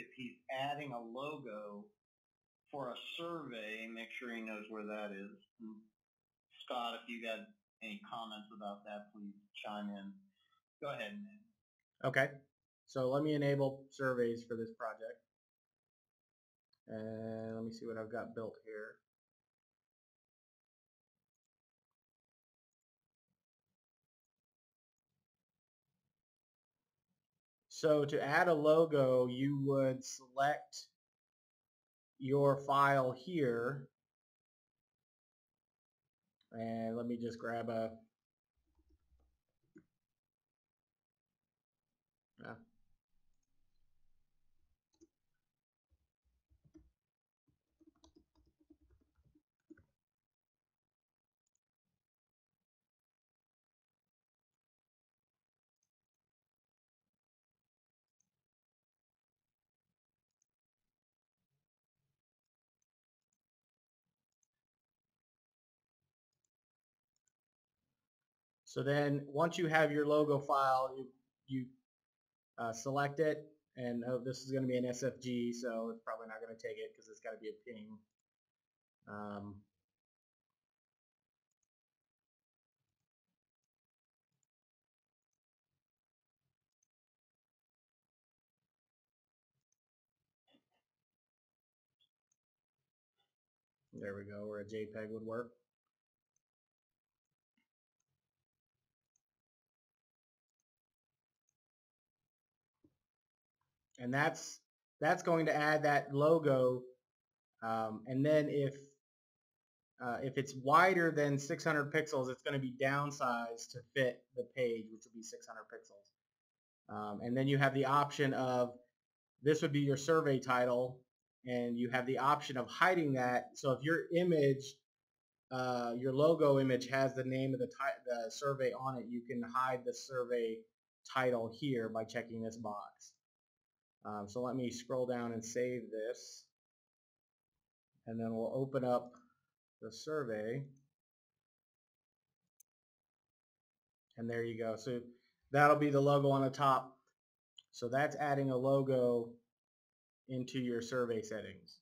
if he's adding a logo for a survey, make sure he knows where that is. And Scott, if you got any comments about that, please chime in. Go ahead, Nick. Okay, so let me enable surveys for this project. And let me see what I've got built here. So to add a logo, you would select your file here. And let me just grab a. So then once you have your logo file, you, you uh, select it, and oh, this is going to be an SVG, so it's probably not going to take it because it's got to be a ping. Um, there we go, where a JPEG would work. And that's that's going to add that logo um, and then if uh, if it's wider than 600 pixels it's going to be downsized to fit the page which will be 600 pixels. Um, and then you have the option of this would be your survey title and you have the option of hiding that. So if your image uh, your logo image has the name of the, the survey on it you can hide the survey title here by checking this box um, so let me scroll down and save this. And then we'll open up the survey. And there you go. So that'll be the logo on the top. So that's adding a logo into your survey settings.